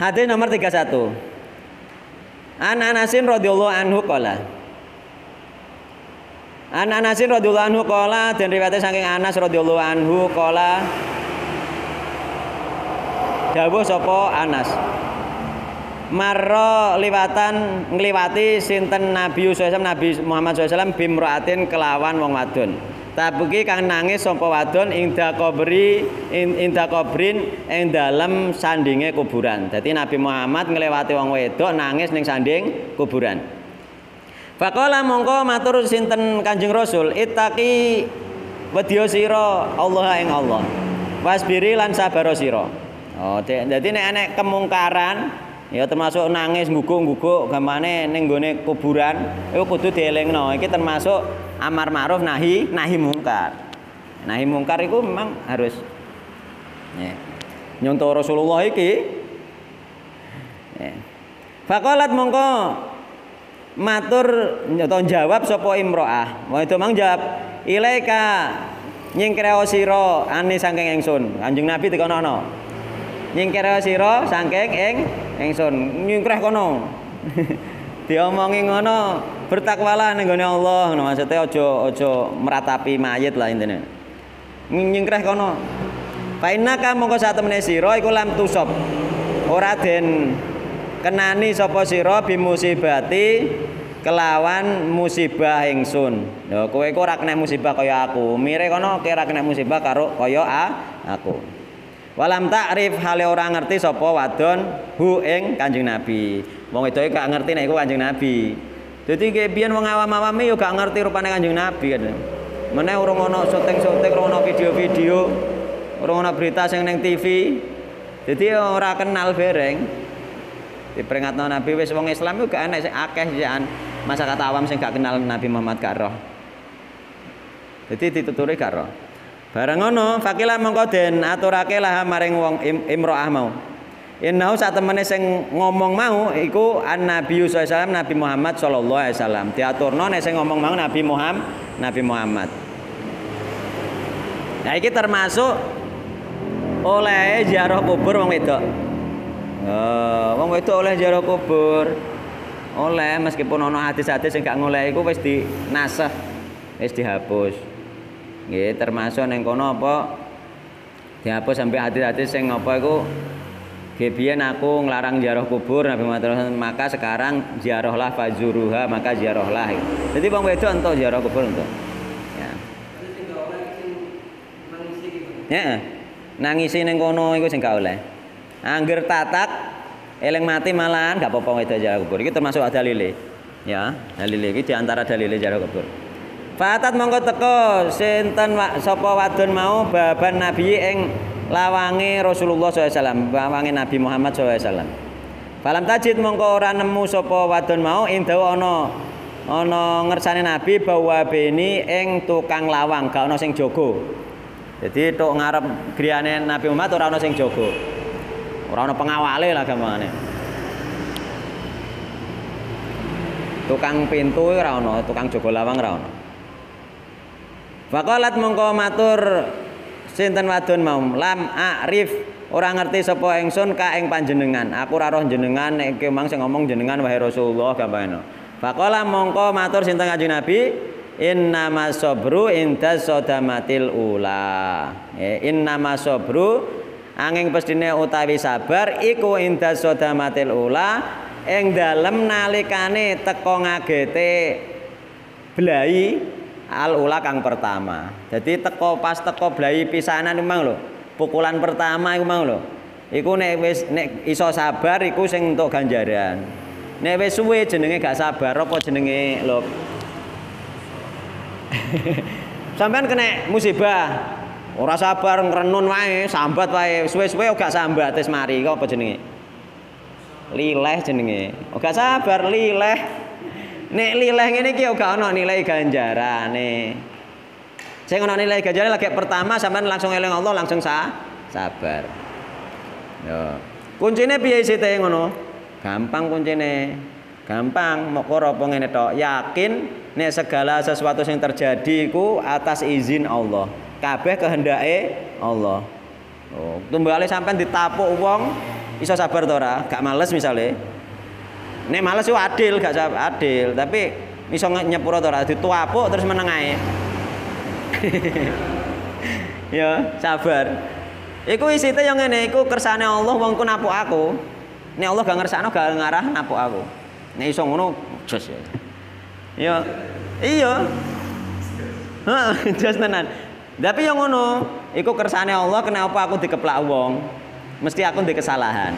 Hadis nomor 31. An Anasin radhiyallahu anhu qala. An Anasin radhiyallahu anhu qala dan riwayat saking Anas radhiyallahu anhu qala Dawuh sapa Anas. Marra liwatan ngliwati sinten Nabi SAW Nabi Muhammad SAW bimraatin kelawan wong wadon. Tabuki kang nangis sapa wadon ing dakobri ing dakobrin ing dalem sandinge kuburan. Dadi Nabi Muhammad ngliwati wong wedok nangis ning sanding kuburan. Faqala mongko matur sinten Kanjeng Rasul, "Ittaqi wedya sira Allah ing Allah. Wasbiri lan sabar sira." Oh, dadi nek enek kemungkaran ya termasuk nangis guguk-guguk gamane ning gone kuburan iku kudu dielingno iki termasuk amar ma'ruf nahi nahi mungkar nahi mungkar itu memang harus ya. nyontoh Rasulullah iki ya. Fakolat mongko matur atau jawab sapa imroah. Wah itu mang jawab ilaika nyingkreo sira ani saking ingsun. Kanjeng Nabi dikono ana. Nyingkreo sira saking ing ingsun. Nyingkreh kono. Diomongi ngono, bertakwalah ning gone Allah. Ngono maksudnya aja aja meratapi mayit lah intine. Nyingkreh kono. Fa innaka mongko sak temene sira iku lam tusab. Ora den kenani sapa sira bimusibati kelawan musibah ingsun. Lho kowe iku ora kena musibah kaya aku. Mire kono kowe ora kena musibah karo kaya aku. Walam takrif hale ora ngerti sapa wadon hu ing Kanjeng Nabi. Wong itu gak ngerti nek iku Kanjeng Nabi. Dadi ki biyen wong awam-awame yo gak ngerti rupane Kanjeng Nabi kan. Meneh urung ana syuting-syuting, urung ana video-video, urung ana berita sing ning TV. Jadi ora kenal bereng. Diperingatno Nabi wis wong Islam yo gak enek sing akeh jan masyarakat awam sing gak kenal Nabi Muhammad gak roh. Jadi dituturi gak roh. Barang ngono, fakila mongko den aturake lah maring wong im, imroah mau. Innahu sak temene sing ngomong mau iku an Nabi sallallahu Nabi Muhammad sallallahu alaihi wasallam. Diaturno nek sing ngomong mau Nabi Muhammad, Nabi Muhammad. Nah iki termasuk oleh ziarah kubur wong wedok. Oh, wong wedok oleh ziarah kubur. Oleh meskipun ana hadis-hadis sing gak ngoleh iku wis dinasah, wis dihapus. Nggih, termasuk ning kono apa dihapus sampai hadis-hadis sing apa iku Gebian aku ngelarang ziarah kubur Nabi Muhammad maka sekarang ziarahlah fazuruha maka ziarahlah. Jadi bang wedok entuk ziarah kubur entuk. Ya. Ya. Nangisi ning kono iku sing gak oleh. Angger tatak eling mati malahan gak apa-apa wedok ziarah kubur. Iki termasuk dalile. Ya, dalile iki di antara dalile ziarah kubur. Fatat mongko teko sinten sapa wadon mau baban nabi ing lawange Rasulullah SAW, lawange Nabi Muhammad SAW. Falam tajid mongko ora nemu sapa wadon mau ing dawa ana ana ngersane Nabi bahwa beni ing tukang lawang, gak ana sing jaga. Jadi tok ngarep griyane Nabi Muhammad ora ana sing jaga. Ora ana pengawale lah gampangane. Tukang pintu ora ana, tukang jaga lawang ora ana. Faqalat mongko matur sinten wadon mau lam arif ora ngerti sapa ingsun ka ing panjenengan. Aku ora roh jenengan nek kemang sing ngomong jenengan wahai Rasulullah gampangno. Faqala mongko matur sinten Kanjeng Nabi Inna masobru inda sodamatil ula. Inna masobru angin pestine utawi sabar iku inda sodamatil ula ing dalem nalikane teko ngagete blai al ula kang pertama. Jadi teko pas teko blai pisanan memang lho. Pukulan pertama iku mau lho. Iku nek wis nek iso sabar iku sing entuk ganjaran. Nek wis suwe jenenge gak sabar apa jenenge lho. Sampean kena musibah. Ora sabar ngrenun wae, sambat wae. Suwe-suwe gak sambat wis mari kok apa jenenge? Lileh jenenge. Gak sabar lileh. Nek lileh ngene iki gak ana nilai ganjarane. Sing ana nilai ganjarane lagi pertama sampean langsung eling Allah langsung sa sabar. Yo. Kuncine piye sithik ngono? Gampang kuncine. Gampang moko apa ngene tok. Yakin nek segala sesuatu yang terjadi iku atas izin Allah. Kabeh kehendake Allah. Oh, tumbale sampean ditapuk wong iso sabar to ora? Gak males misale. Nek males yo adil, gak adil, tapi iso nyepuro to ora dituapuk terus meneng ya, sabar. Iku isite yang ngene, iku kersane Allah wong ku napuk aku. Nek Allah gak ngersakno gak ngarah napuk aku. Nek iso ngono jos ya. Ya. Iya. Heeh, jos tenan. Tapi yang ngono, iku kersane Allah kenapa aku dikeplak wong? Mesti aku ndek kesalahan.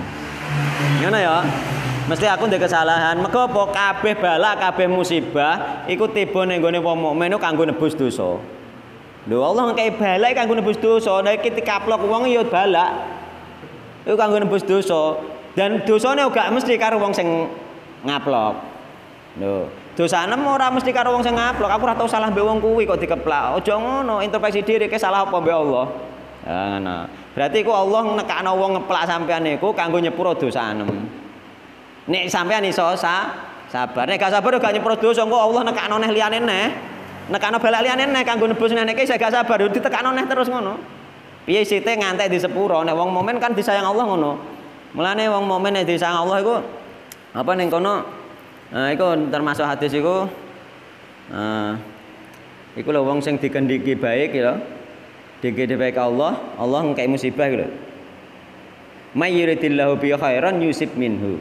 Ngono ya. Mesti aku ndek kesalahan. Mergo apa kabeh bala, kabeh musibah iku tiba ning gone wong mukmin kanggo nebus dosa. Lho Allah ngekei bala kanggo nebus dosa. Nek iki dikaplok wong ya bala. Iku kanggo nebus dosa. Dan dosane gak mesti karo wong sing ngaplok. Lho, dosa nem ora mesti karo wong sing ngaplok. Aku ora tau salah mbek wong kuwi kok dikeplak. Aja ngono, introspeksi diri ke salah apa mbek Allah. Ya ngono. Berarti ku Allah nekakno wong ngeplak sampean niku kanggo nyepuro dosa nem. Nek sampean iso sa, sabar. Nek gak sabar gak nyepuro dosa engko Allah nekakno neh liyane neh. Nekakno balak liyane neh kanggo nebus neh nek gak sabar ditekakno neh terus ngono. Piye sithik ngantek di sepuro nek wong momen kan disayang Allah ngono. Mulane wong mukmin nek disayang Allah iku apa ning kono Nah, iku termasuk hadis iku nah, iku lho wong sing dikendiki baik ya. Dikendiki baik Allah, Allah ngkai musibah lho. May yuridillahu bi khairan yusib minhu.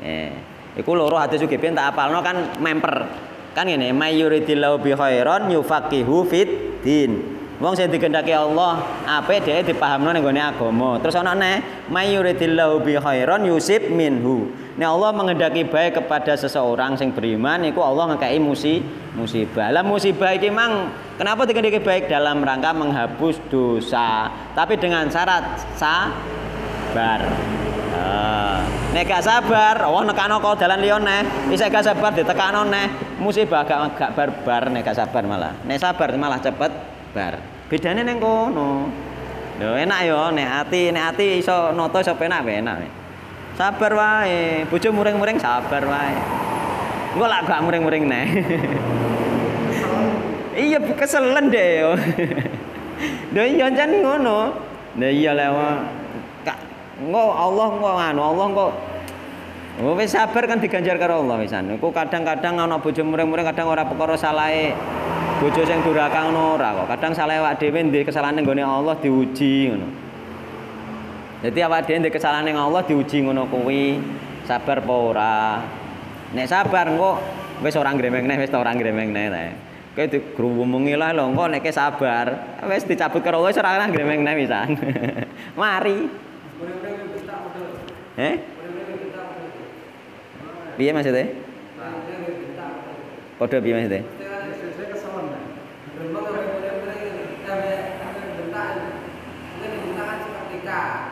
Eh, iku loro hadis iki ben tak apalno kan memper. Kan ngene, may yuridillahu bi khairan yufaqihu fit din. Wong sing dikendaki Allah apik dhek dipahamno ning gone agama. Terus ana neh mayyuridillahu bi khairan yusib minhu. Nek Allah mengendaki baik kepada seseorang sing beriman iku Allah ngekei musi musibah. Lah musibah iki mang kenapa dikendaki baik dalam rangka menghapus dosa, tapi dengan syarat sabar. Nah, nek gak sabar, Allah nekano kok dalan liya neh. Isih gak sabar ditekano neh. Musibah gak gak barbar nek gak sabar malah. Nek sabar malah cepet bar. Bedane ning kono. Lho enak ya nek ati nek ati iso noto iso penak enak. Sabar wae. Bojo muring-muring sabar wae. Engko lak gak muring-muring neh. iya keselen deh yo. Lho iya ngono. Lah iya lewa. Engko Allah engko anu Allah engko Oh wis sabar kan diganjar karo Allah wisan. Iku kadang-kadang ana bojo muring-muring kadang ora perkara salahe bojo sing duraka ngono ora kok. Kadang salah awak dhewe ndek kesalahan ning Allah diuji ngono. Jadi awak dhewe ndek kesalahan Allah diuji ngono kuwi. Sabar apa ora? Nek sabar engko wis ora gremeng neh, wis ora gremeng neh ta. Kowe digrumungi lah lho engko nek sabar, wis dicabut karo wis ora gremeng neh pisan. Mari. Eh? Piye maksudnya? Padha piye maksudnya?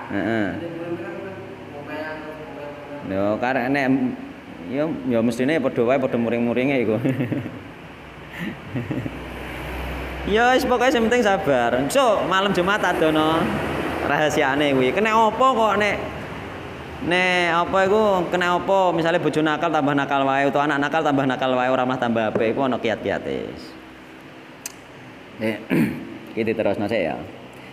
Heeh. Yo karek nek yo yo mestine padha wae padha muring-muringe iku. Ya wis pokoke sing penting sabar. So, malam Jumat adono rahasiane kuwi. Kena apa kok nek nek apa iku kena apa misalnya bojo nakal tambah nakal wae utawa anak nakal tambah nakal wae ora mah tambah apik iku ana kiat-kiate. Nek iki terusno sik ya.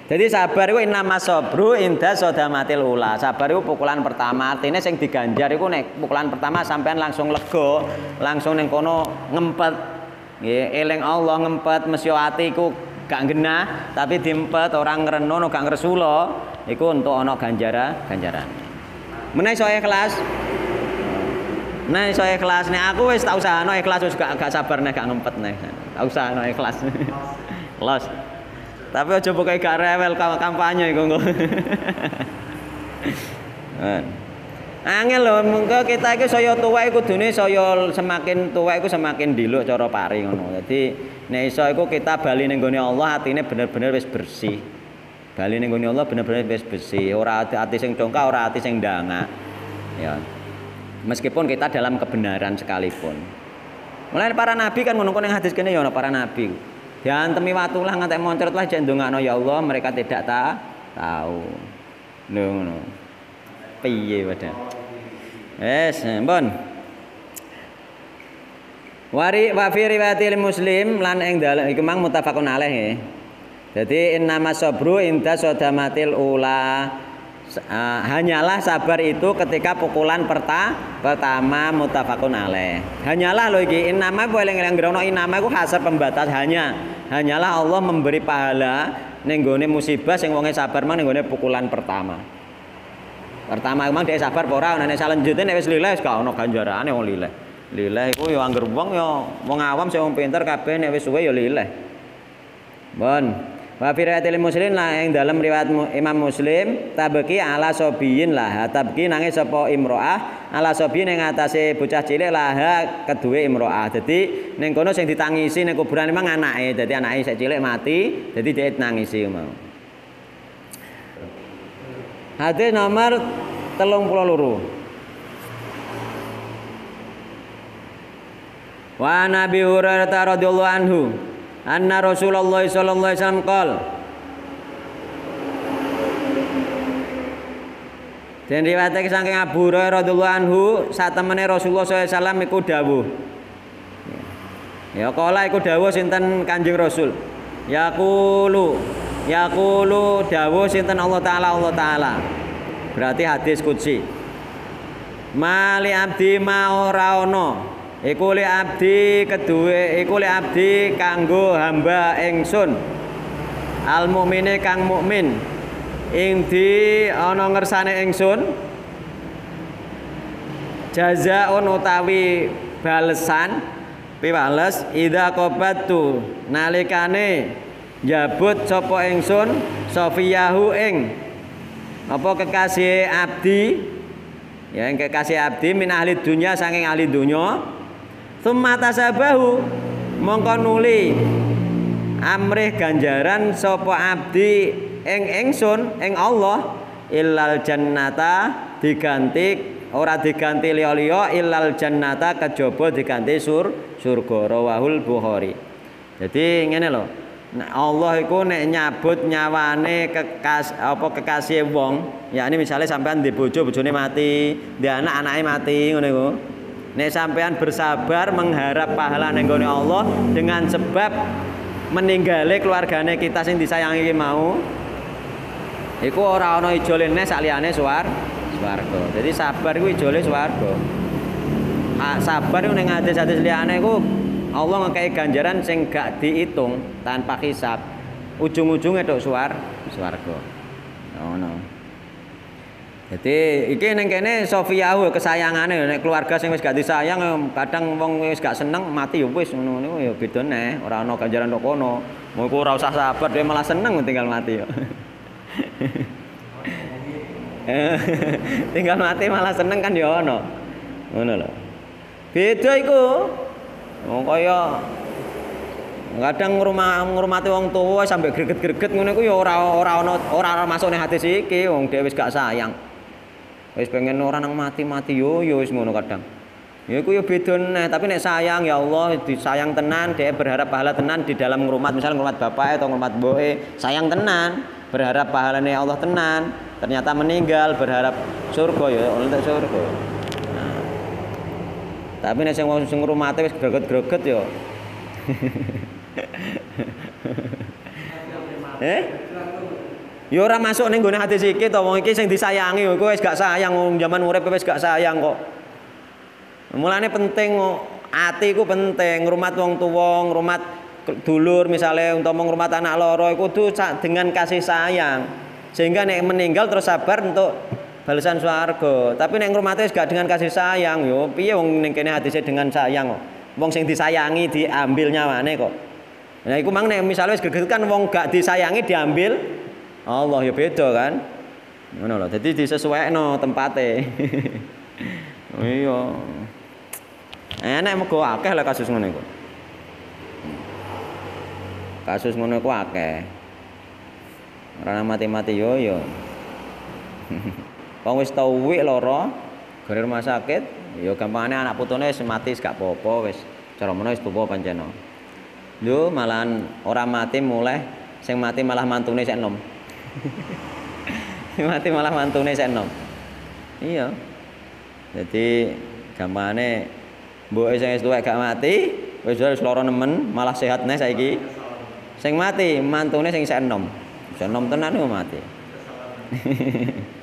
Jadi sabar itu nama sobru indah sodamatil ula. Sabar itu pukulan pertama. Artinya sing diganjar itu nek pukulan pertama sampean langsung lego, langsung neng kono ngempet. Nggih, eling Allah ngempet mesyo ati iku gak genah, tapi diempet orang ngrenono gak ngresula, iku untuk ana ganjara, ganjaran. Menawi iso ikhlas. Nah, iso ikhlas nek aku wis tak usahano ikhlas wis gak, gak sabar nek gak ngempet nek. Tak usahano ikhlas. Los. Tapi aja pokoke gak rewel kampanye iku engko. Angel lho, mengko kita iki saya tuwek kudune saya semakin tuwek iku semakin diluk cara pari ngono. Dadi nek iso iku kita bali ning gone Allah atine bener-bener wis bersih. Bali ning gone Allah bener-bener wis bersih, ora ati sing dongka, ora ati sing ndangak. Ya. Meskipun kita dalam kebenaran sekalipun. Mulai para nabi kan ngono ning hadis kene ya para nabi. Diantemi watu lah ngantek moncret lah jek ya Allah mereka tidak ta tahu. Lho ngono. Piye padahal. Wes, mbon. Wari wa fi riwayatil Muslim lan ing dalem iku mang mutafaqun alaih nggih. Dadi innama sabru inda sodamatil ula. hanyalah sabar itu ketika pukulan perta pertama mutafakun alaih. Hanyalah lo iki inama boleh eling grono inama iku hasar pembatas hanya. Hanyalah Allah memberi pahala ning musibah sing wonge sabar mang ning pukulan pertama. Pertama emang dia sabar ora nek salanjute nek wis lileh gak ono lileh. Lileh iku ya angger wong ya wong awam sing wong pinter kabeh nek wis suwe ya lileh. Bon. Wa fi riwayatil muslim lah yang dalam riwayat Imam Muslim tabki ala sobiyin lah tabki nangis sapa imroah ala sobiyin yang atase bocah cilik lah kedua imroah jadi ning kono sing ditangisi ning kuburan memang anake dadi anake sik cilik mati jadi dia nangisi mau Hadis nomor telung pulau luru Wa Nabi Hurairah radhiyallahu anhu anna Rasulullah sallallahu alaihi wasallam qol Dan riwayatake saking Abu Hurairah radhiyallahu anhu saat temene Rasulullah sallallahu alaihi wasallam iku dawuh. Ya kala iku dawuh sinten Kanjeng Rasul. Yaqulu Yaqulu dawuh sinten Allah taala Allah taala. Berarti hadis qudsi. Mali abdi ma ora ana iku li abdi kedue iku abdi kanggo hamba ingsun al mukmine kang mukmin. Ing di ana ngersane ingsun jazaun utawi balesan. Piwales ida qabatu nalikane jabut sapa ingsun sofiyahu ing. Apa kekasih abdi? Ya yang kekasih abdi min ahli dunya saking ahli dunya Summa tasabahu mongko nuli amrih ganjaran sapa abdi ing ingsun ing Allah illal jannata diganti ora diganti liya-liya illal jannata kejaba diganti sur surga rawahul Bukhari. Jadi ngene lho. Allah iku nek nyabut nyawane kekas apa kekasih wong, ya ini misalnya sampean di bojo bojone mati, di anak anake mati ngono iku. Nek sampean bersabar mengharap pahala ning Allah dengan sebab meninggali keluargane kita sing disayangi mau iku ora ana ijole nes saliyane suar swarga. Jadi sabar iku ijole swarga. sabar iku ning hadis-hadis liyane iku Allah ngekei ganjaran sing gak dihitung tanpa hisab. Ujung-ujungnya tok suar swarga. Oh, no. Jadi iki ning kene Sofiyahu kesayangane nek keluarga sing wis gak disayang kadang wong wis gak seneng mati ya wis ngono niku ya beda neh, ora ana ganjaran tok kono. Mengko ora usah sabar dhewe malah seneng tinggal mati ya. tinggal mati malah seneng kan ya ana. Ngono lho. Beda iku. Wong kaya kadang ngurma ngurmati wong tuwa sampai greget-greget ngono iku ya ora ora ana ora masuk ning hati iki wong dhewe wis gak sayang. Wis pengen ora nang mati-mati yo yo wis ngono kadang. Ya iku yo beda neh tapi nek sayang ya Allah disayang tenan dia berharap pahala tenan di dalam ngrumat misalnya ngrumat bapak atau ngrumat boe sayang tenan berharap pahalanya Allah tenan ternyata meninggal berharap surga ya untuk surga. Nah. tapi nek sing sing ngrumate wis greget-greget yo. Eh Ya ora masuk ning gone hati sikit to wong iki sing disayangi kowe wis gak sayang wong jaman urip wis gak sayang kok. Mulane penting ati iku penting ngrumat wong tuwa, ngrumat dulur misalnya untuk ngrumat anak loro iku kudu dengan kasih sayang. Sehingga nek meninggal terus sabar untuk balasan swarga. Tapi nek ngurmate wis gak dengan kasih sayang yo piye wong ning kene hatise dengan sayang kok. Wong sing disayangi diambil nyawane kok. Nah iku mang nek misale wis kan wong gak disayangi diambil Allah ya beda kan? Ngono lho dadi disesuaikno tempate. Iya. Enak mugo akeh lah kasus ngono iku. Kasus ngono iku akeh. Ora mati-mati yo yo. Wong wis tau wik lara gara rumah sakit ya gampangane anak putune wis mati gak apa-apa wis cara menawa wis tuwa pancen. Malahan ora mati mulai sing mati malah mantune sik enom mati malah mantune sik enom. Iya. Jadi gampane mboke sing wis tuwek gak mati, wis wis lara nemen, malah sehat neh saiki. Sing mati mantune sing sik enom. Sik enom tenan kok mati.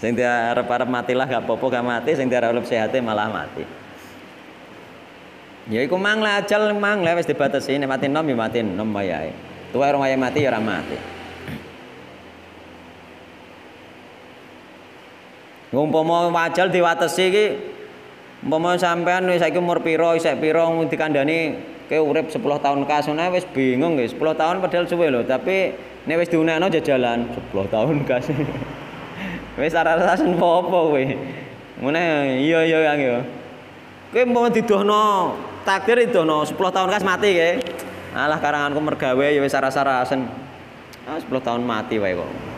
Sing diarep-arep matilah gak apa-apa gak mati, sing diarep sehat malah mati. Ya iku mang lah ajal mang lah wis dibatasi nek mati nom ya mati nom wayahe. Tuwa orang wayahe mati ya ora mati. Umpama ajal diwatesi iki umpama sampean wis saiki umur pira, isek pira dikandani ke urip 10 tahun kasune wis bingung wis 10 tahun padahal suwe lho, tapi nek wis diunekno jajalan 10 tahun kas. Wis ora rasen apa-apa kowe. Ngene iya iya yang ya. Kowe mau didohno takdir didohno 10 tahun kas mati kowe. Alah karanganku mergawe ya wis rasa-rasen. Ah 10 tahun mati wae kok.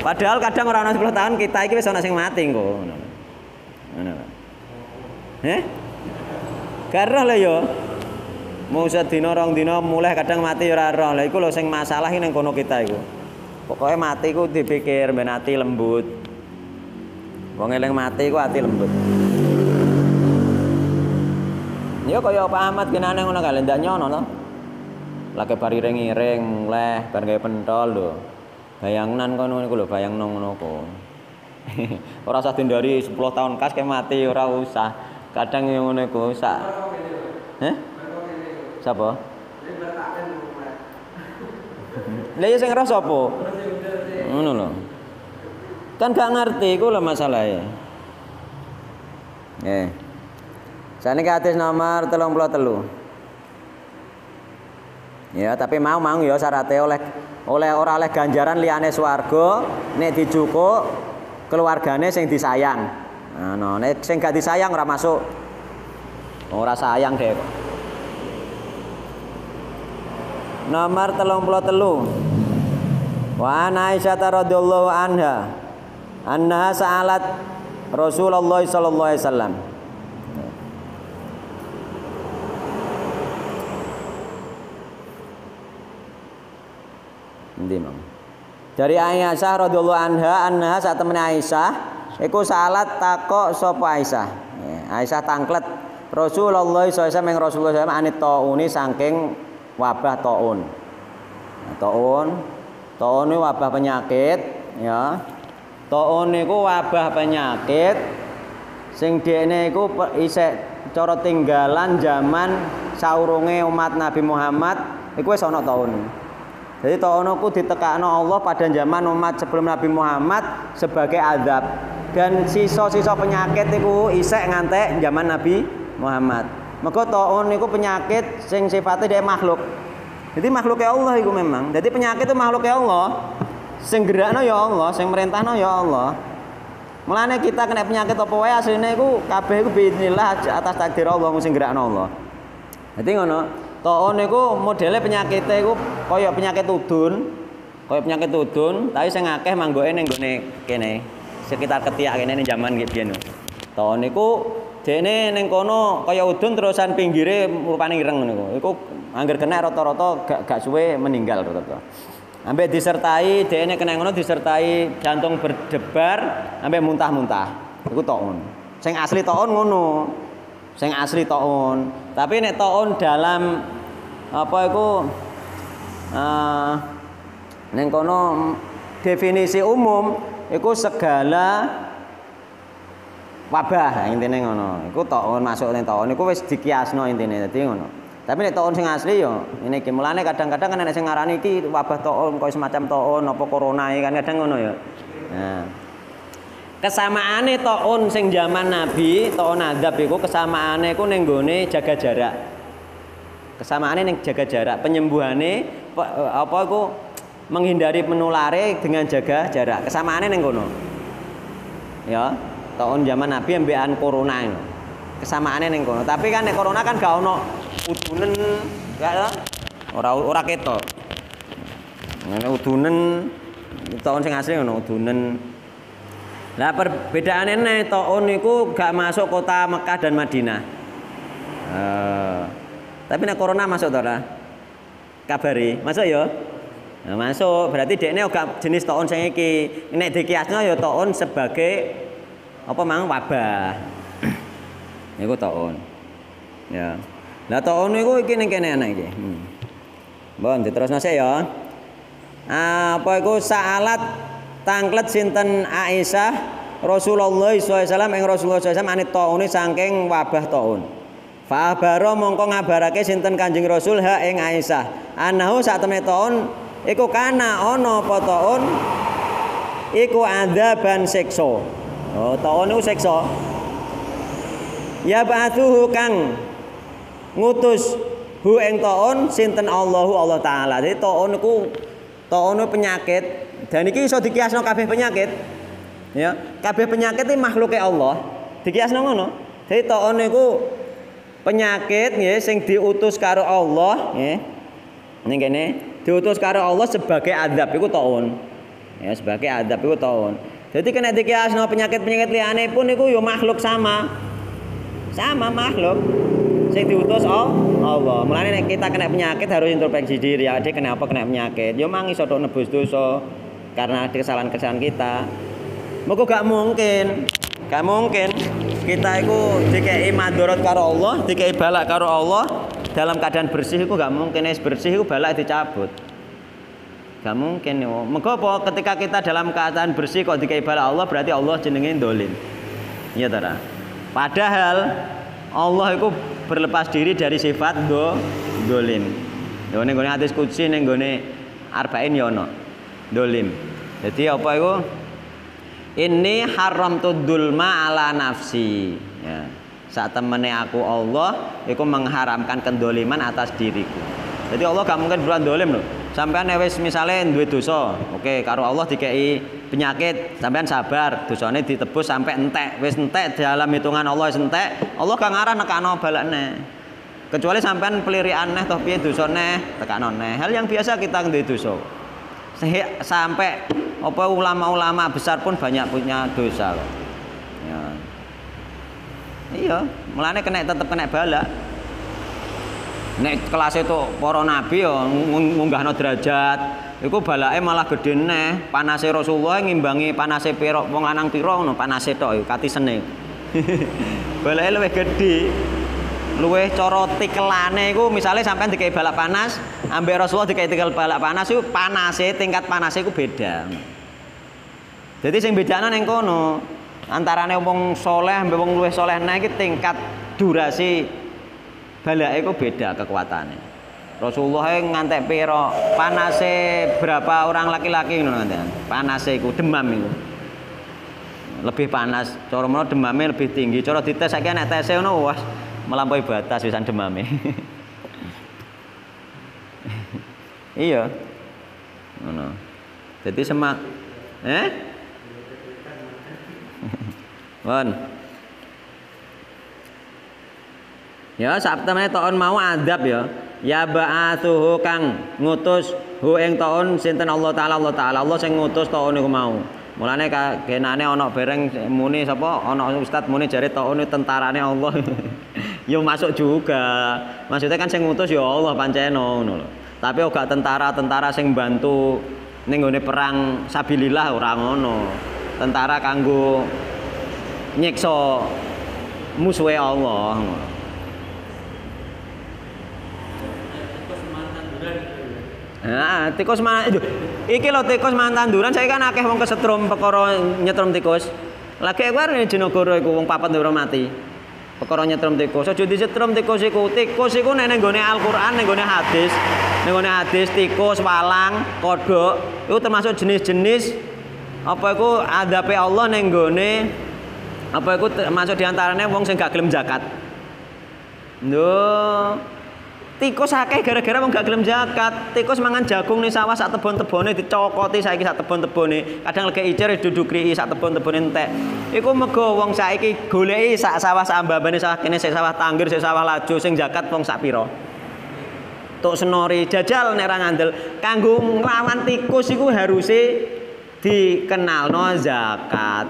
Padahal kadang orang ana 10 tahun kita iki wis ana sing mati kok. Ngono. Ngono. Eh? Karena lah yo. Mau sedina rong dina mulai kadang mati ora roh. Lah iku lho sing masalah ning kono kita iku. Pokoknya mati ku dipikir ben ati lembut. Wong eling mati ku ati lembut. Ya kaya Pak Ahmad genane ngono kali ndak nyono to. Lagi bari ring-iring leh bar gawe pentol lho. Bayangan kono niku lho bayangno ngono kok. ora usah dindari 10 tahun kas ke mati ora usah. Kadang yang ngono iku sak. Heh? Sapa? Lah ya sing ngrasa apa? Ngono lho. Kan gak ngerti iku lho masalahe. Eh. Saniki hadis nomor 33. Ya, tapi mau mau ya syaratnya oleh oleh ora oleh ganjaran liyane swarga nek dicukuk keluargane sing disayang. Nah, no, nek sing gak disayang ora masuk. Ora sayang deh. Nomor 33. Wa an Aisyah radhiyallahu anha annaha sa'alat Rasulullah sallallahu alaihi wasallam. Endi, Mang? Dari Aisyah radhiyallahu anha annaha saat temen Aisyah iku salat takok sapa Aisyah. Ya, Aisyah tangklet Rasulullah SAW yang Rasulullah SAW anit tauni saking wabah taun. Nah, taun, taun ini wabah penyakit, ya. Taun niku wabah penyakit sing dekne iku isek cara tinggalan zaman saurunge umat Nabi Muhammad iku wis ana taun. Jadi ta'unuku ditekakno Allah pada zaman umat sebelum Nabi Muhammad sebagai azab. Dan sisa-sisa penyakit itu isek ngantek zaman Nabi Muhammad. Maka ta'un itu penyakit sing sifatnya dia makhluk. Jadi makhluknya Allah itu memang. Jadi penyakit itu makhluknya Allah. Sing gerakno ya Allah, sing merintahno ya Allah. Mulane kita kena penyakit apa wae asline iku kabeh iku bismillah atas takdir Allah sing gerakno Allah. Jadi ngono. Taun niku modele penyakit iku kaya penyakit udun. Kaya penyakit udun, tapi sing akeh manggoke ning gone kene. Sekitar ketiak kene ning jaman nggih biyen. Taun niku dene ning kono kaya udun terusan pinggire rupane ireng niku. Iku angger kena rata-rata gak gak suwe meninggal rata-rata. Ambek disertai dene kena ngono disertai jantung berdebar ambek muntah-muntah. Iku taun. Sing asli taun ngono. Sing asli taun. Tapi nek taun dalam apa itu uh, kono definisi umum iku segala wabah intine ngono. Iku taun masuk ning taun iku wis dikiasno intine dadi ngono. Tapi nek taun sing asli yo ini iki mulane kadang-kadang kan ana sing ngarani iki wabah taun koyo semacam taun apa corona kan kadang ngono ya. Nah. Kesamaane taun sing zaman Nabi, taun adab iku kesamaane iku ning gone jaga jarak. Kesamaane ning jaga jarak, penyembuhane apa iku menghindari menulare dengan jaga jarak. Kesamaane ning kono. Ya, taun zaman Nabi ambekan corona itu. Kesamaane ning kono. Tapi kan nek corona kan gak ono udunen, gak ora ora ketok. Ngene udunen taun sing asli ngono udunen Lah perbedaannya nih taun niku gak masuk kota Mekah dan Madinah. Uh, tapi nek corona masuk to Kabari, masuk ya? Nah, masuk. Berarti dia ini gak jenis taun sing iki. Nek dikiasno ya taun sebagai apa mang wabah. Niku taun. Ya. Lah taun niku iki ning kene ana iki. Hmm. Bon, diterusno ya. Apa iku saalat tangklet sinten Aisyah Rasulullah SAW ing Rasulullah SAW anit taune saking wabah taun. Fa abaro mongko ngabarake sinten Kanjeng Rasul ha ing Aisyah. Anahu sak temene taun iku kana ana apa taun iku adzaban siksa. Oh, taun iku siksa. Ya ba'athuhu kang ngutus hu ing taun sinten Allahu Allah taala. Jadi taun iku taun penyakit dan iki iso dikiasno kabeh penyakit. Ya, kabeh penyakit iki makhluke Allah. Dikiasno ngono. Jadi taun niku penyakit nggih sing diutus karo Allah nggih. Ning kene diutus karo Allah sebagai adab iku taun. Ya, sebagai adab iku taun. Jadi kena dikiasno penyakit-penyakit liyane pun niku yo makhluk sama. Sama makhluk sing diutus oh, Allah. Mulane nek kita kena penyakit harus introspeksi diri. Dia kenapa kena penyakit? Yo mang iso nebus dosa karena kesalahan-kesalahan kita. Moga gak mungkin, gak mungkin kita itu dikei madorot karo Allah, dikei balak karo Allah dalam keadaan bersih itu gak mungkin es bersih itu balak dicabut. Gak mungkin yo. Moga apa ketika kita dalam keadaan bersih kok dikei balak Allah berarti Allah jenenge dolim. Iya tara. Padahal Allah itu berlepas diri dari sifat do dolim. Ning gone hadis qudsi ning gone arba'in yo ono. Dolim. Jadi apa itu? Ini haram tuh dulma ala nafsi. Ya. Saat temene aku Allah, itu mengharamkan kendoliman atas diriku. Jadi Allah gak mungkin berbuat dolim loh. Sampean wis misalnya duwe dosa, oke, karo Allah dikei penyakit, sampean sabar, dosane ditebus sampai entek, wis entek dalam hitungan Allah wis entek, Allah gak ngarah nekano balakne. Kecuali sampean pelirian neh toh piye dosane tekano neh. Hal yang biasa kita duwe dosa. Sampai apa ulama-ulama besar pun banyak punya dosa loh. Ya. Iya, mulane kena tetep kena balak nek kelas itu para nabi ya ngunggahno derajat iku balake malah gede neh. Panase Rasulullah ngimbangi panase piro wong lanang piro ngono? Panase tok katisene balake luwih gede luwih cara tikelane iku misale sampean dikai balak panas ambek Rasulullah dikai tikel balak panas iku panase tingkat panase iku beda. Jadi sing bedana ning kono antarane wong soleh ambek wong luwih soleh iki tingkat durasi balake iku beda kekuatannya. Rasulullah ngantek piro? Panase berapa orang laki-laki ngono nanti? Panase iku demam iku. Lebih panas cara menawa demamnya lebih tinggi. Cara dites saiki nek tes ngono wah melampaui batas wisan demamnya iya. Ngono. Jadi semak eh? Bon. Ya temene taun mau adab ya. Ya ba'atsuhu kang ngutus hu ing taun sinten Allah taala Allah taala Allah sing ngutus taun niku mau. Mulane genane ana bereng muni sapa ana ustad muni jare taun tentarane Allah. ya masuk juga. Maksudnya kan sing ngutus ya Allah pancen ngono. Tapi ora tentara-tentara sing bantu ning perang sabilillah ora ngono. Tentara kanggo nyiksa musuhe Allah. Nah, tikus mana? Iki lo tikus mantan duran saya kan akeh wong kesetrum perkara nyetrum tikus. Lagi aku arep Jenogoro iku wong papat ndoro mati. Perkara nyetrum tikus. Aja disetrum tikus iku. Tikus iku nek ning Al-Qur'an, ning hadis, ning hadis tikus, walang, kodok itu termasuk jenis-jenis apa iku adape Allah ning apa iku termasuk di antaranya wong sing gak gelem zakat. Nduh, Tikus akeh gara-gara wong gak gelem zakat. Tikus mangan jagung nih sawah sak tebon-tebone dicokoti saiki sak tebon-tebone. Kadang lagi icer dudukri sak tebon-tebone entek. Iku mego wong saiki goleki sak sawah sak ambabane sawah kene sak sawah tanggir sak sawah laju sing zakat wong sak pira. Tok senori jajal nek ra ngandel kanggo nglawan tikus iku haruse dikenalno zakat.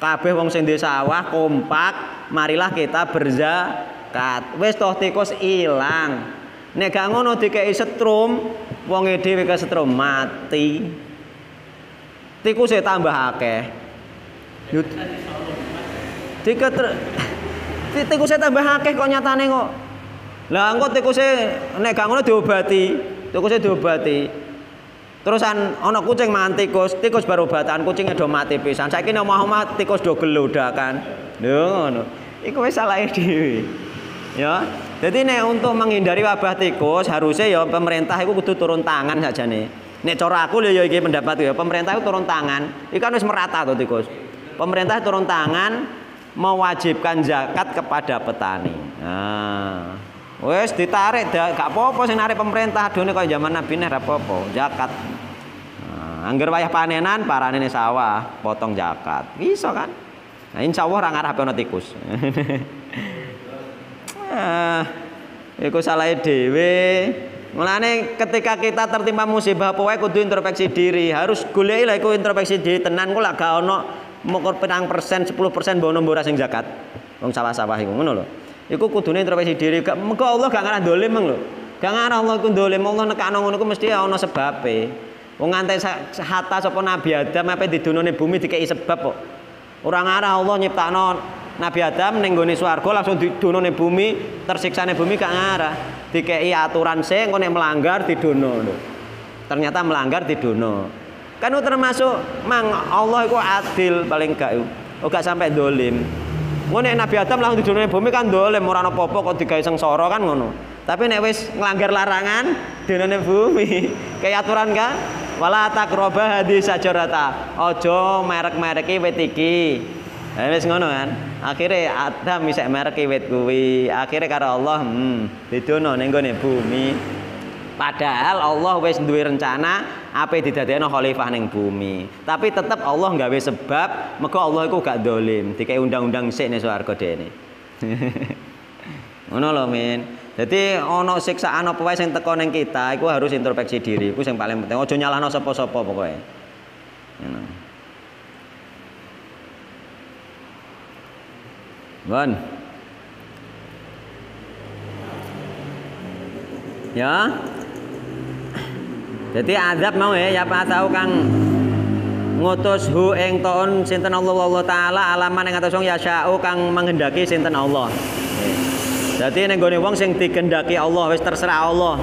Kabeh wong sing duwe sawah kompak, marilah kita berzakat zakat. Wis toh tikus ilang. Nek gak ngono dikeki setrum, dhewe mati. Tikus tambah akeh. Yut. Tiket tikus e tambah akeh kok nyatane kok. Lah engko tikus e nek gak ngono diobati, tikus e diobati. Terusan ana kucing mangan tikus, tikus baru batan kucingnya do mati pisan. Saiki omah-omah tikus do gelodakan. Lho ngono. Iku wis salah dhewe. Ya. Jadi nek untuk menghindari wabah tikus harusnya ya pemerintah itu kudu turun tangan saja nih. Nek cara aku ya iki pendapat ya pemerintah itu turun tangan. Iki kan wis merata tuh tikus. Pemerintah turun tangan mewajibkan zakat kepada petani. Nah, Wes ditarik gak apa-apa narik pemerintah dene kaya zaman Nabi nek apa-apa, zakat. Nah, angger wayah panenan parane sawah, potong zakat. Bisa kan? Nah, insya Allah orang Arab tikus. ah, iku salah dhewe. Mulane ketika kita tertimpa musibah wae kudu introspeksi diri, harus goleki lah iku introspeksi diri tenan kok lak gak ono mokor petang persen, 10 persen bono mbora sing zakat. Wong sawah-sawah iku ngono lho. Iku kudune introspeksi diri. Mengko Allah gak ngarah dolim lho. Gak ngarah Allah iku dolim, Allah nekakno ngono iku mesti ana sebabe. Wong nganti hatta sapa Nabi Adam apa didunone bumi dikei sebab kok. Ora ngarah Allah nyiptakno Nabi Adam ning gone swarga langsung didunone bumi, tersiksane bumi gak ngarah. Dikei aturan engko nek melanggar didono lho. Ternyata melanggar didono. Kan termasuk mang Allah iku adil paling gak. Oh gak sampai dolim. Ngono Nabi Adam langsung di bumi kan dolem ora ana apa-apa kok digawe kan ngono. Tapi nek wis nglanggar larangan dinane bumi, kayak aturan kan? Wala taqraba hadis sajarata. Aja merek-mereki wit iki. Nah, wis ngono kan. Akhire Adam isek mereki wit kuwi. Akhire karo Allah, hmm, didono ning bumi. Padahal Allah wis duwe rencana apa didadekno khalifah ning bumi. Tapi tetep Allah nggawe sebab mergo Allah iku gak dolim, dikai undang-undang sik ning swarga dene. Ngono lho, Min. Jadi ana siksaan apa wae sing teko ning kita iku harus introspeksi diri. Iku sing paling penting. Aja nyalahno sapa-sapa pokoke. Ngono. Bon. Ya, jadi azab mau ya ya tahu kang ngutus hu ing taun sinten Allah Allah taala alaman ing atas wong yasya'u kang menghendaki sinten Allah. Jadi ning gone wong sing digendaki Allah wis terserah Allah.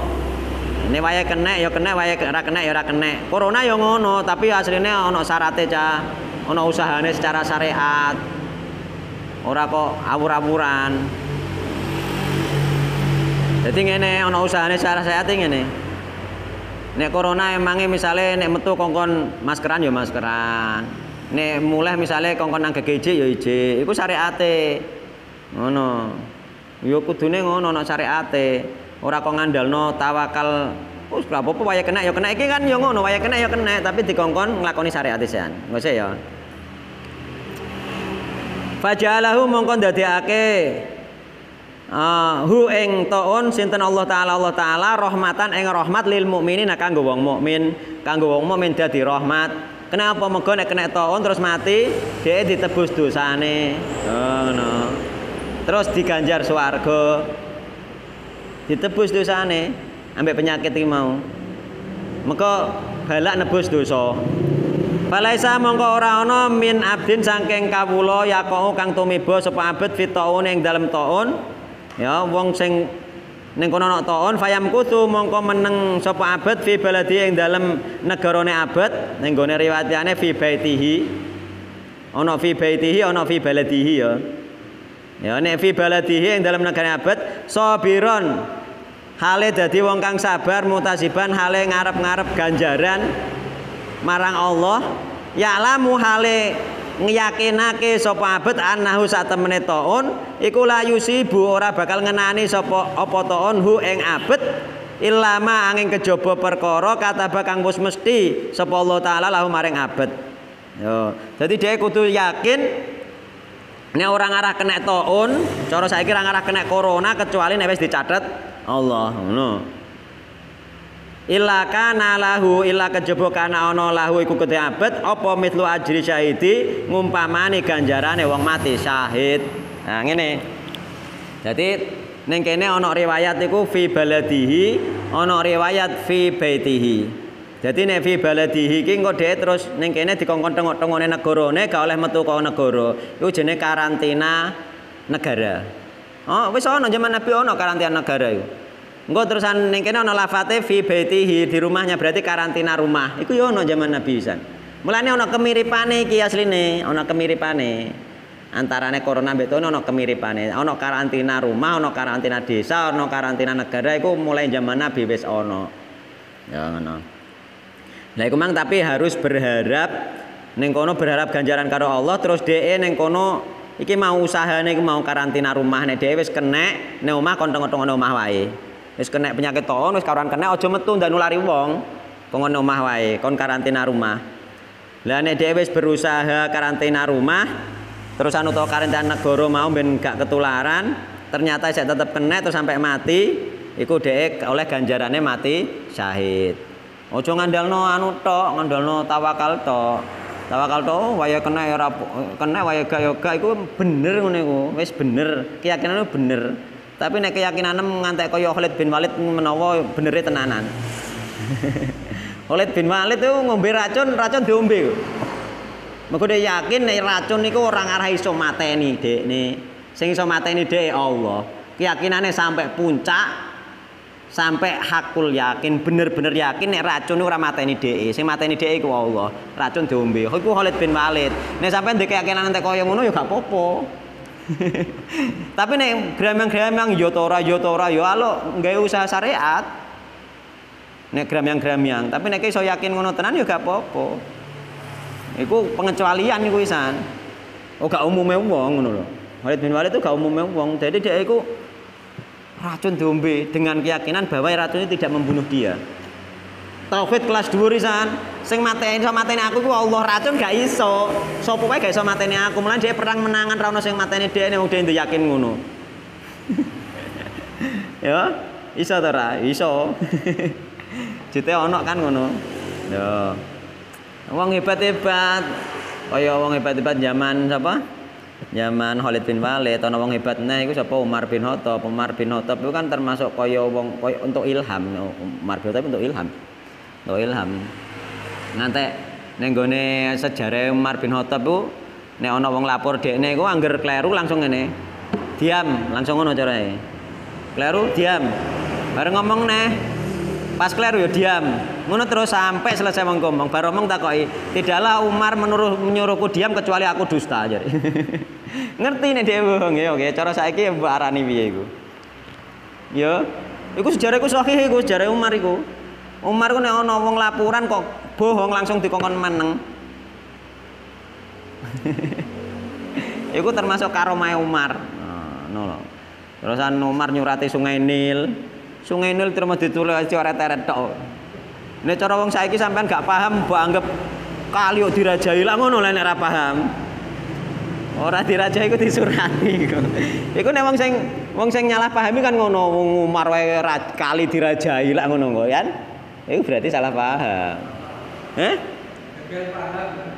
Ini waya kena ya kena, waya ora kena ya ora kena. Corona ya ngono, tapi aslinya ono syaratnya cah, ono usahane secara syariat. Ora kok awur-awuran. Jadi ngene ono usahane secara syariat ngene. Nek corona emangnya misalnya nek metu kongkon maskeran ya maskeran. Nek mulai misalnya kongkon nang GGJ ya ije. Iku syariate. Ngono. Ya kudune ngono nek syariate. Ora kok ngandalno tawakal Wis oh, apa-apa waya kena ya kena iki kan ya ngono, waya kena ya kena, tapi dikongkon nglakoni syariat sisan. Ngose ya. Fajalahu mongkon dadekake Uh, hu ing taun sinten Allah taala Allah taala rahmatan ing rahmat lil mukminin kanggo wong mukmin kanggo wong mukmin dadi rahmat. Kenapa mergo nek kena taun terus mati dia ditebus dosane? Oh, no. terus diganjar swarga ditebus dosane ambek penyakit iki mau. Mergo balak nebus dosa Falaisa mongko ora ana min abdin saking kawula yaqau kang tumiba sapa abet fit taun ing dalem taun. Ya wong sing ning kono ana taun fayam kutu mongko meneng sapa abad fi baladi ing dalem negarane abad ning gone riwayatane fi baitihi. Ana fi baitihi ana fi baladihi ya. Ya nek fi baladihi ing dalem negara abad sabiron. Hale dadi wong kang sabar mutasiban hale ngarep-ngarep ganjaran marang Allah ya lamu hale ngeyakinake sapa abet annahu sak temene taun iku la yusibu ora bakal ngenani sapa apa taun hu ing abet ilama angin kejaba perkara kata bakang wis mesti sapa Allah taala lahu maring abet yo dadi dia kudu yakin nek orang arah kena taun cara saiki ora ngarah kena corona kecuali nek wis dicatet Allah ngono no. Illa kana lahu illa kejaba kana ana lahu iku kedhe abet apa mitlu ajri syahidi? Ngumpamani ganjarane wong mati syahid. Nah ngene. Jadi ning kene ana riwayat iku fi baladihi ana riwayat fi baitihi. Jadi nek fi baladihi engko dhek terus ning kene dikongkon tengok-tengone negarane gak oleh metu ka negara iku jenenge karantina negara. Oh wis ana jaman Nabi ana karantina negara iku Engko terusan ning kene ana lafate fi baitihi di rumahnya berarti karantina rumah. Iku yo ana zaman Nabi pisan. Mulane ana kemiripane iki asline, ana kemiripane. Antarane corona mbek ana kemiripane. Ana karantina rumah, ana karantina desa, ana karantina negara iku mulai zaman Nabi wis ana. Ya ngono. Lah iku mang tapi harus berharap ning kono berharap ganjaran karo Allah terus DE ning kono iki mau usahane mau karantina rumah nek dhewe wis kenek ning omah kon teng-teng omah wae. Wis kena penyakit toon, wis karuan kena aja metu ndak nulari wong. Kon omah wae, kon karantina rumah. Lah nek dhewe wis berusaha karantina rumah, terus anu to karantina negara mau ben gak ketularan, ternyata saya tetap kena terus sampai mati, iku dhek oleh ganjarannya mati syahid. Ojo ngandalno anu tok, ngandalno tawakal tok. Tawakal tok oh, waya kena ya kena waya gak ya gak iku bener ngene iku, wis bener, keyakinane bener. Tapi nek keyakinan ngantek kaya Khalid bin Walid menawa benere tenanan. Khalid bin Walid itu ngombe racun, racun diombe. Mergo dia yakin nek racun niku ora ngarah iso mateni dekne. Sing iso mateni dhek Allah. Keyakinannya sampai puncak sampai hakul yakin bener-bener yakin nek racun ora mateni dhek. Sing mateni dhek iku Allah. Racun diombe. Iku Khalid bin Walid. Nek sampai ndek keyakinan entek kaya ngono ya gak apa-apa. Tapi nek yo to ora yo to ora yo alo gawe usaha syariat. Nek gremeng-gremeng, tapi nek iso yakin ngono tenan yo gak apa-apa. Iku pengecualian iku isan. Oh gak umume wong ngono lho. Walid bin Walid itu gak umume wong. Jadi dia iku racun diombe dengan keyakinan bahwa racun itu tidak membunuh dia. Tauhid kelas dhuwur isan. Sing mateni iso mateni aku ku Allah racun gak iso. Sapa wae gak iso mateni aku. Mulane dia perang menangan ra ono sing mateni dhek nek udah yakin ngono. ya, iso ta ora? Iso. Jute ono kan ngono. Ya. Wong hebat-hebat. Kaya wong hebat-hebat zaman sapa? Zaman Khalid bin Walid ana wong hebat nah iku sapa Umar bin Khattab. Umar bin Khattab itu kan termasuk kaya wong kaya untuk ilham. Umar bin Khattab untuk ilham. Untuk ilham. Ngantek ning gone sejarah Umar bin Khattab ku nek wong lapor dekne iku angger kleru langsung ngene. Diam, langsung ngono carane. Kleru diam. Bareng ngomong neh. Pas kleru ya diam. Ngono terus sampai selesai wong ngomong. Baru ngomong takoki, "Tidaklah Umar menuruh menyuruhku diam kecuali aku dusta." Ajar. Ngerti nek dhewe bohong ya, oke. Cara saiki mbok arani piye iku? Ya, iku sejarah iku sahih iku sejarah Umar iku. Umar ku nek ana wong laporan kok bohong langsung dikongkon meneng. Iku termasuk karomah Umar. Nah, Terusan Umar nyurati Sungai Nil. Sungai Nil terus ditulis coret-coret tok. Nek cara wong saiki sampean gak paham mbok anggap kali kok dirajai lah ngono lah nek ora paham. Ora dirajai iku disurati iku. Iku nek wong sing wong sing nyalah pahami kan ngono wong Umar wae kali dirajai lah ngono kok kan. Iku berarti salah paham. Eh?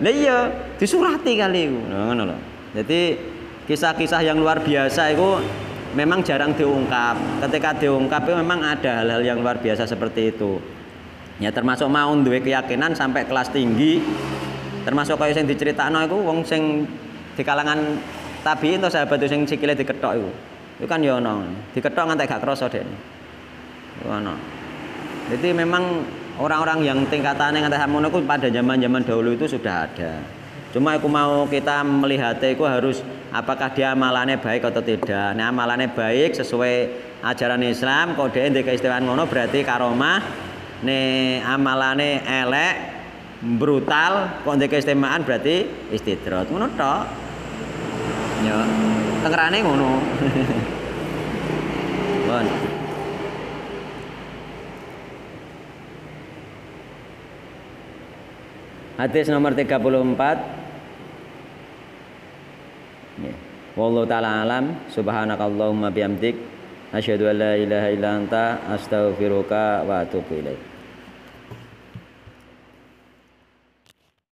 Lah iya, disurati kali iku. Nah, ngono lho. Jadi kisah-kisah yang luar biasa itu memang jarang diungkap. Ketika diungkap itu memang ada hal-hal yang luar biasa seperti itu. Ya termasuk mau duwe keyakinan sampai kelas tinggi. Termasuk kaya sing diceritakno iku wong sing di kalangan tabiin atau sahabat sing sikile diketok iku. Itu kan ya ono. Diketok nganti gak krasa. Iku ono. Jadi memang orang-orang yang tingkatannya nganti harmono pada zaman-zaman dahulu itu sudah ada. Cuma aku mau kita melihatnya itu harus apakah dia amalannya baik atau tidak. Nah amalannya baik sesuai ajaran Islam, kode di keistimewaan ngono berarti karomah. Nih amalannya elek, brutal, kok di keistimewaan berarti istidrot. Ngono tok. Ya, tengerane ngono. Bon. Hadis nomor 34 ya. Wallahu taala alam. Subhanakallahumma bihamdik. Asyhadu an la ilaha illa anta astaghfiruka wa atubu ilaik